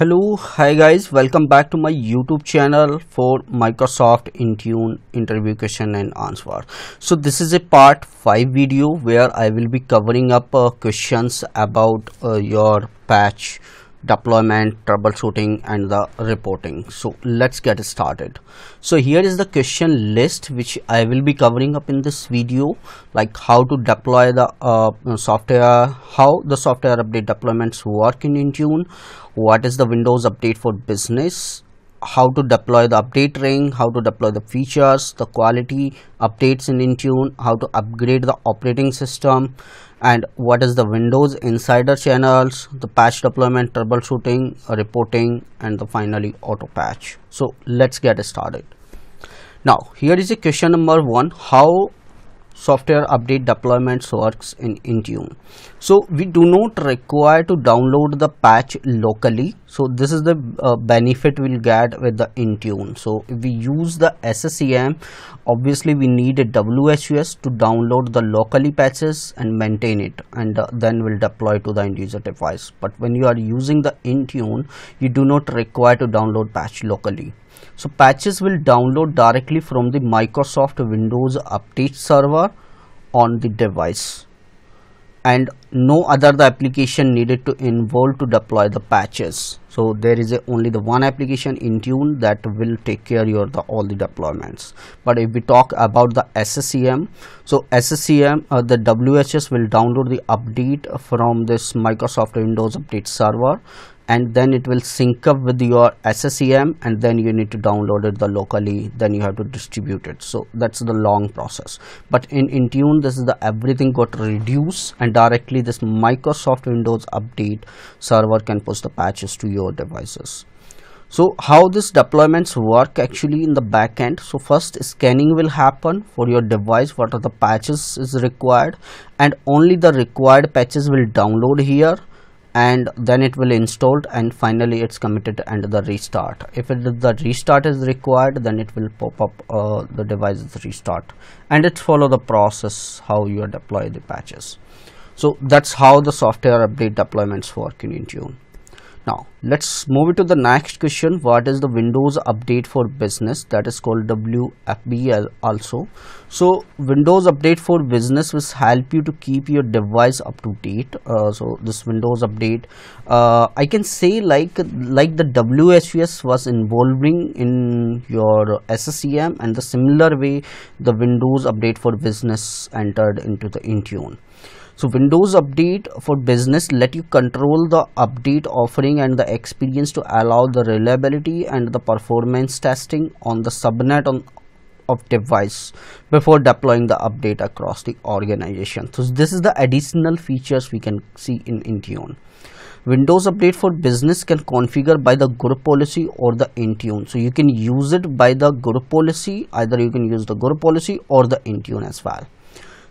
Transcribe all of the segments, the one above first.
hello hi guys welcome back to my youtube channel for microsoft intune interview question and answer. So this is a part 5 video where i will be covering up uh, questions about uh, your patch deployment troubleshooting and the reporting. So let's get started. So here is the question list which i will be covering up in this video like how to deploy the uh, software how the software update deployments work in intune what is the windows update for business how to deploy the update ring how to deploy the features the quality updates in intune how to upgrade the operating system and what is the windows insider channels the patch deployment troubleshooting reporting and the finally auto patch. So let's get started. Now here is a question number one. How software update deployments works in Intune. So we do not require to download the patch locally. So this is the uh, benefit we'll get with the Intune. So if we use the SCCM, obviously we need a WSUS to download the locally patches and maintain it and uh, then we'll deploy to the end user device. But when you are using the Intune, you do not require to download patch locally. So patches will download directly from the Microsoft Windows Update server on the device. And no other the application needed to involve to deploy the patches. So there is a, only the one application intune that will take care your the all the deployments. But if we talk about the sccm so sccm uh, the WSUS will download the update from this microsoft windows update server and then it will sync up with your SCCM and then you need to download it the locally then you have to distribute it. So that's the long process. But in Intune this is the everything got reduced and directly this Microsoft Windows update server can push the patches to your devices. So how this deployments work actually in the backend so first scanning will happen for your device what are the patches is required and only the required patches will download here and then it will installed and finally it's committed and the restart. If it, the restart is required then it will pop up uh, the device's restart. And it follow the process how you deploy the patches. So that's how the software update deployments work in intune now let's move it to the next question. What is the windows update for business? That is called wfb also. So windows update for business will help you to keep your device up to date. Uh, so this windows update uh, i can say like like the WSUS was involving in your sccm and the similar way the windows update for business entered into the intune so windows update for business let you control the update offering and the experience to allow the reliability and the performance testing on the subnet on of device before deploying the update across the organization. So this is the additional features we can see in intune. Windows update for business can configure by the group policy or the intune. So you can use it by the group policy either you can use the group policy or the intune as well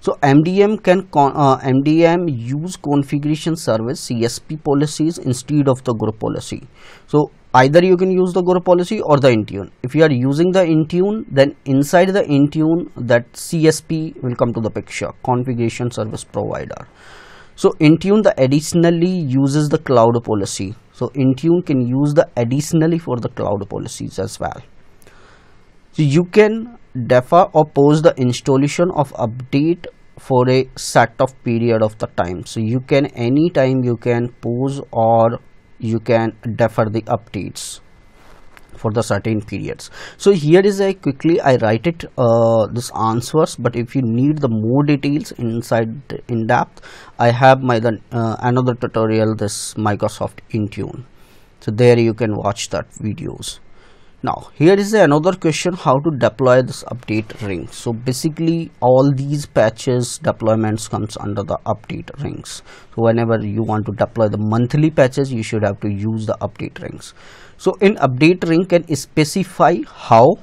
so MDM can uh, MDM use configuration service CSP policies instead of the group policy. So either you can use the group policy or the Intune. If you are using the Intune, then inside the Intune that CSP will come to the picture configuration service provider. So Intune the additionally uses the cloud policy. So Intune can use the additionally for the cloud policies as well. So you can defer or pause the installation of update for a set of period of the time. So you can anytime you can pause or you can defer the updates for the certain periods. So here is a quickly i write it uh, this answers but if you need the more details inside in depth i have my the uh, another tutorial this microsoft intune. So there you can watch that videos now here is another question how to deploy this update ring. So basically all these patches deployments comes under the update rings. So whenever you want to deploy the monthly patches you should have to use the update rings. So in update ring can specify how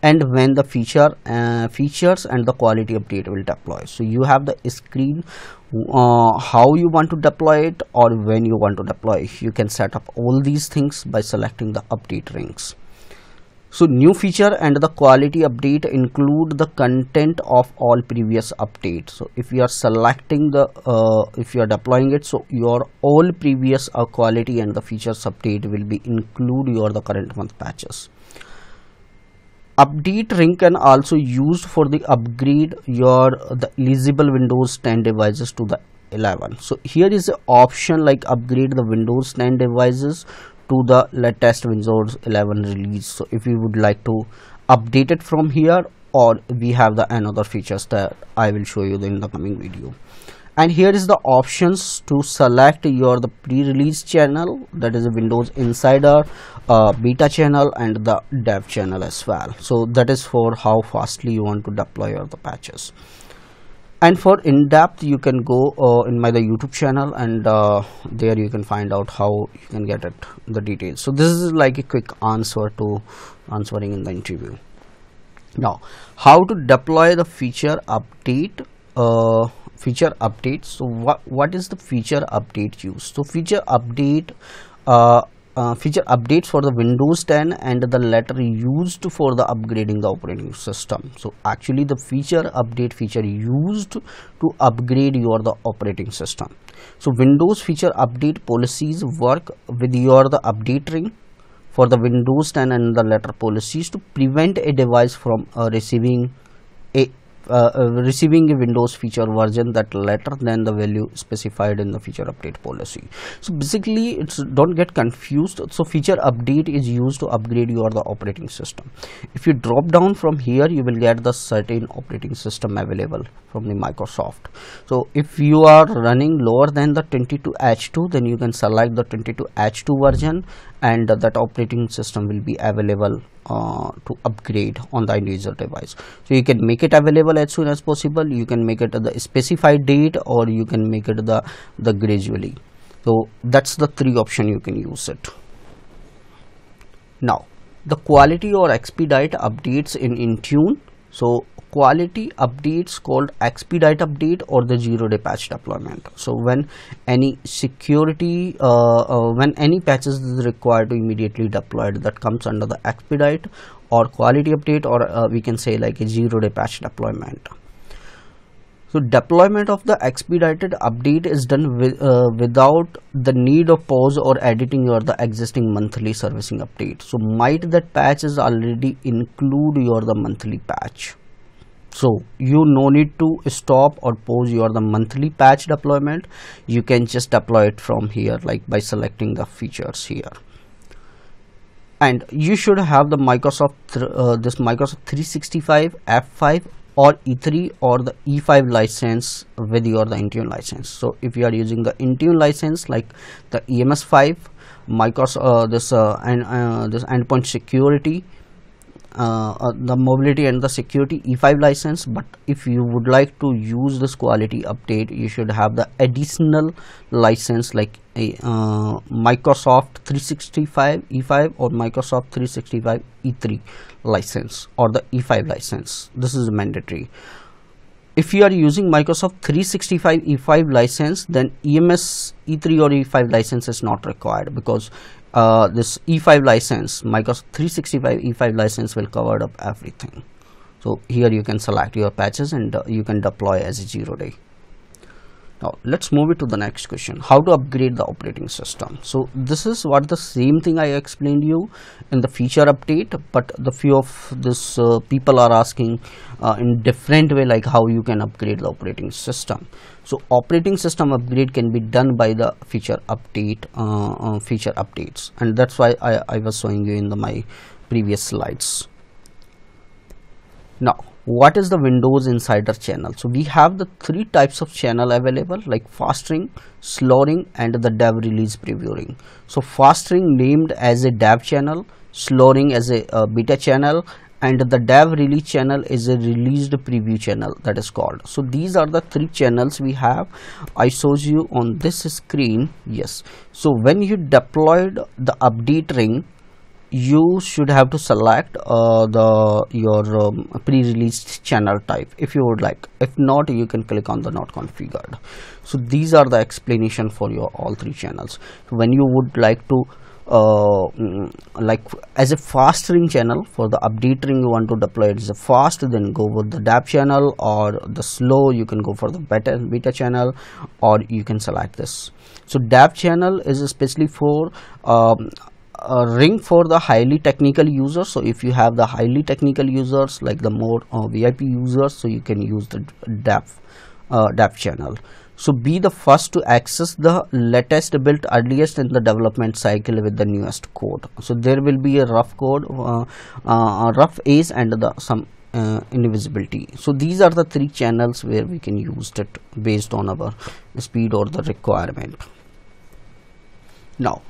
and when the feature uh, features and the quality update will deploy. So you have the screen uh, how you want to deploy it or when you want to deploy. You can set up all these things by selecting the update rings so new feature and the quality update include the content of all previous updates. So if you are selecting the uh, if you are deploying it so your all previous uh, quality and the features update will be include your the current month patches. Update ring can also used for the upgrade your the eligible windows 10 devices to the 11 so here is the option like upgrade the windows 10 devices to the latest windows 11 release. So if you would like to update it from here or we have the another features that i will show you in the coming video. And here is the options to select your the pre-release channel that is a windows insider uh, beta channel and the dev channel as well. So that is for how fastly you want to deploy your the patches and for in-depth you can go uh, in my the youtube channel and uh, there you can find out how you can get it the details. So this is like a quick answer to answering in the interview. Now how to deploy the feature update uh, feature update. So what what is the feature update used? So feature update uh, feature updates for the Windows 10 and the letter used for the upgrading the operating system. So actually the feature update feature used to upgrade your the operating system. So Windows feature update policies work with your the update ring for the Windows 10 and the letter policies to prevent a device from uh, receiving uh, uh, receiving a windows feature version that later than the value specified in the feature update policy. So basically it's don't get confused. So feature update is used to upgrade your the operating system. If you drop down from here you will get the certain operating system available from the microsoft. So if you are running lower than the 22h2 then you can select the 22h2 version and that operating system will be available uh, to upgrade on the individual device. So you can make it available as soon as possible. You can make it the specified date or you can make it the the gradually. So that's the three option you can use it. Now the quality or expedite updates in intune. So quality updates called expedite update or the zero day patch deployment. So when any security uh, uh, when any patches is required to immediately deployed that comes under the expedite or quality update or uh, we can say like a zero day patch deployment. So deployment of the expedited update is done with, uh, without the need of pause or editing your the existing monthly servicing update. So might that patch is already include your the monthly patch so you no need to stop or pause your the monthly patch deployment. You can just deploy it from here like by selecting the features here. And you should have the microsoft uh, this microsoft 365 f5 or e3 or the e5 license with your the intune license. So if you are using the intune license like the ems5 microsoft uh, this uh, and uh, this endpoint security uh, uh, the mobility and the security e5 license but if you would like to use this quality update you should have the additional license like a uh, microsoft 365 e5 or microsoft 365 e3 license or the e5 license. This is mandatory. If you are using Microsoft 365 E5 license then EMS E3 or E5 license is not required because uh, this E5 license Microsoft 365 E5 license will cover up everything. So here you can select your patches and uh, you can deploy as a zero day now let's move it to the next question. How to upgrade the operating system? So this is what the same thing i explained you in the feature update but the few of this uh, people are asking uh, in different way like how you can upgrade the operating system. So operating system upgrade can be done by the feature update uh, uh feature updates. And that's why I, I was showing you in the my previous slides. Now what is the windows insider channel? So we have the three types of channel available like fast ring slow ring and the dev release previewing so fast ring named as a dev channel slow ring as a, a beta channel and the dev release channel is a released preview channel that is called. So these are the three channels we have. I showed you on this screen yes. So when you deployed the update ring you should have to select uh, the your um, pre-released channel type if you would like. If not you can click on the not configured. So these are the explanation for your all three channels. When you would like to uh, mm, like as a fast ring channel for the update ring you want to deploy it is a fast then go with the dap channel or the slow you can go for the beta beta channel or you can select this. So dap channel is especially for um, a ring for the highly technical users. So if you have the highly technical users like the more uh, vip users so you can use the dap uh, channel. So be the first to access the latest built earliest in the development cycle with the newest code. So there will be a rough code uh, uh, rough ace and the some uh, invisibility. So these are the three channels where we can use it based on our speed or the requirement. Now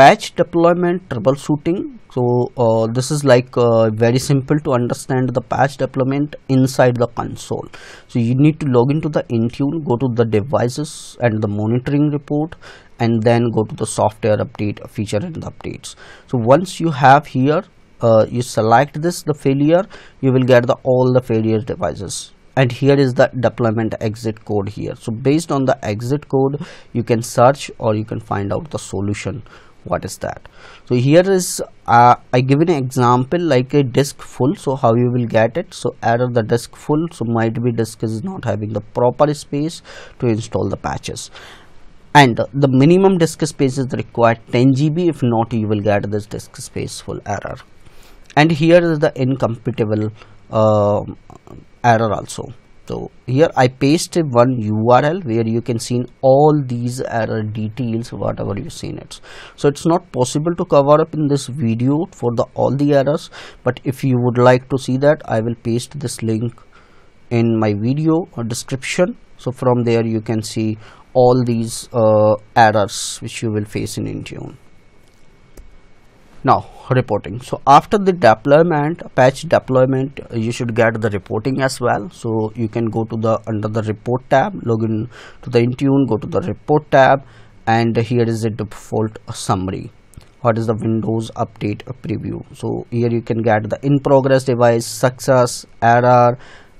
patch deployment troubleshooting. So uh, this is like uh, very simple to understand the patch deployment inside the console. So you need to log into the intune go to the devices and the monitoring report and then go to the software update feature and updates. So once you have here uh, you select this the failure you will get the all the failure devices. And here is the deployment exit code here. So based on the exit code you can search or you can find out the solution what is that? So here is uh, i give an example like a disk full. So how you will get it? So error the disk full so might be disk is not having the proper space to install the patches. And the minimum disk space is required 10 GB if not you will get this disk space full error. And here is the incompatible uh, error also so here I paste one URL where you can see all these error details whatever you seen it. So it's not possible to cover up in this video for the all the errors but if you would like to see that I will paste this link in my video description. So from there you can see all these uh, errors which you will face in Intune now reporting. So after the deployment patch deployment you should get the reporting as well. So you can go to the under the report tab login to the intune go to the report tab and here is the default summary. What is the windows update preview? So here you can get the in progress device success error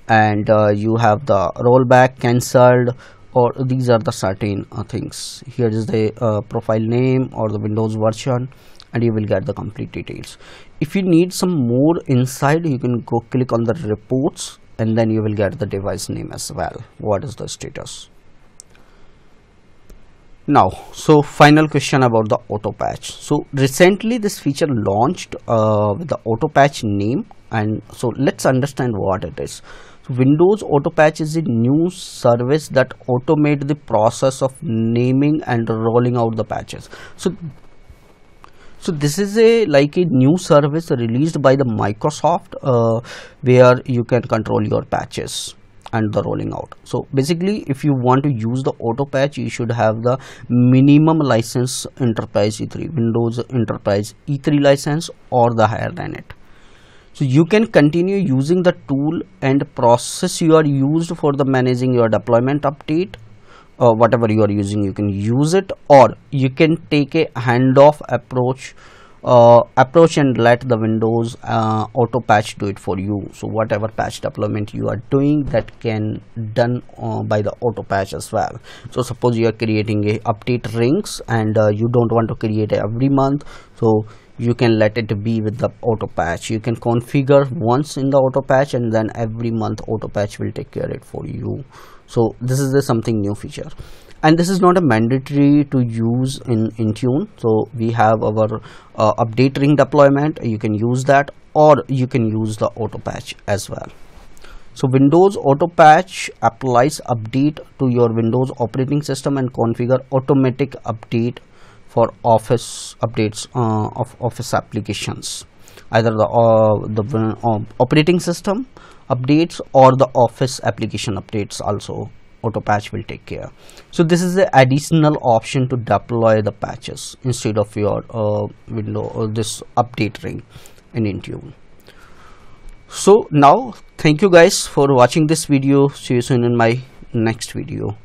and uh, you have the rollback cancelled or these are the certain uh, things. Here is the uh, profile name or the windows version and you will get the complete details. If you need some more insight you can go click on the reports and then you will get the device name as well. What is the status? Now so final question about the auto patch. So recently this feature launched uh, with the auto patch name and so let's understand what it is. So windows auto patch is a new service that automate the process of naming and rolling out the patches. So so this is a like a new service released by the microsoft uh, where you can control your patches and the rolling out. So basically if you want to use the auto patch you should have the minimum license enterprise e3 windows enterprise e3 license or the higher than it. So you can continue using the tool and process you are used for the managing your deployment update uh, whatever you are using you can use it or you can take a handoff approach uh, approach and let the windows uh, auto patch do it for you. So whatever patch deployment you are doing that can done uh, by the auto patch as well. So suppose you are creating a update rings and uh, you don't want to create every month so you can let it be with the auto patch. You can configure once in the auto patch and then every month auto patch will take care of it for you so this is the something new feature. And this is not a mandatory to use in intune so we have our uh, update ring deployment. You can use that or you can use the auto patch as well. So windows auto patch applies update to your windows operating system and configure automatic update for office updates uh, of office applications. Either the uh, the uh, operating system updates or the office application updates also auto patch will take care. So this is the additional option to deploy the patches instead of your uh, window or uh, this update ring in intune. So now thank you guys for watching this video. See you soon in my next video